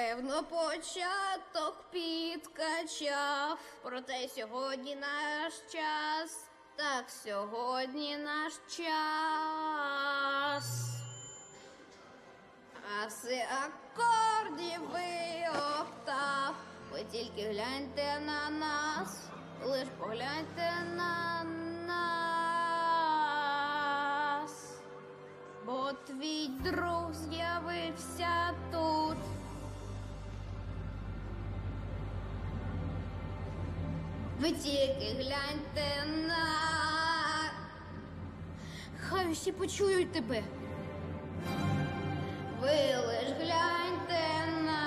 Певно, початок підкачав, проте сьогодні наш час. Так, сьогодні наш час. Аси акордів ви октав. Ви тільки гляньте на нас, лиш погляньте на нас. Бо твій друг з'явився тут. Ви тільки гляньте на. Хай усі почують тебе. Ви лиш гляньте на.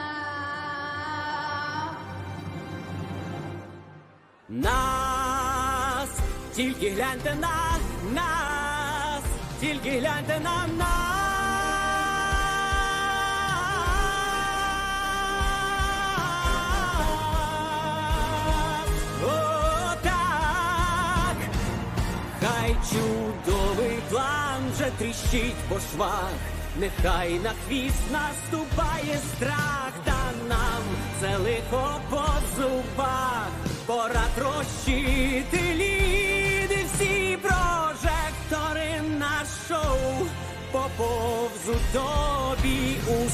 Нас, тільки гляньте на нас, тільки гляньте на нас. Хай чудовий план вже тріщить по швах, нехай на хвіст наступає страх, та нам це лихо по зубах, пора трощити ліди, всі прожектори на шоу. Поповзуть тобі у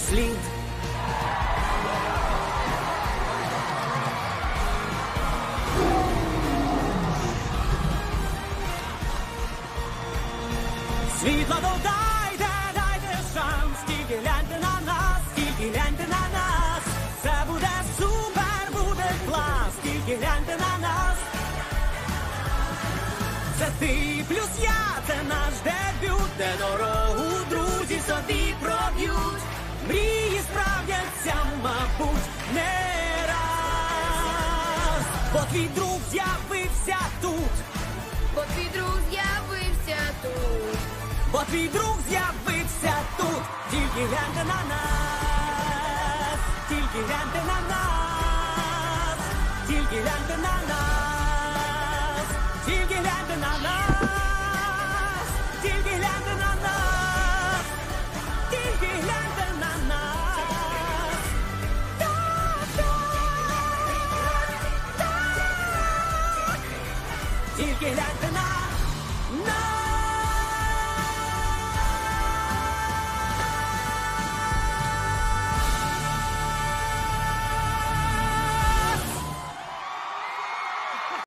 Світло додайте, дайте шанс, тільки гляньте на нас, тільки гляньте на нас. Це буде супер, буде клас, тільки гляньте на нас. Це ти плюс я, це наш дебют, де дорогу друзі собі проб'ють. Мрії справдяться, мабуть, не раз. Бо твій друг з'явився тут. Бо твій друг з'явився тут, тільки гляньте на нас, тільки гляньте на нас, тільки гляньте на нас,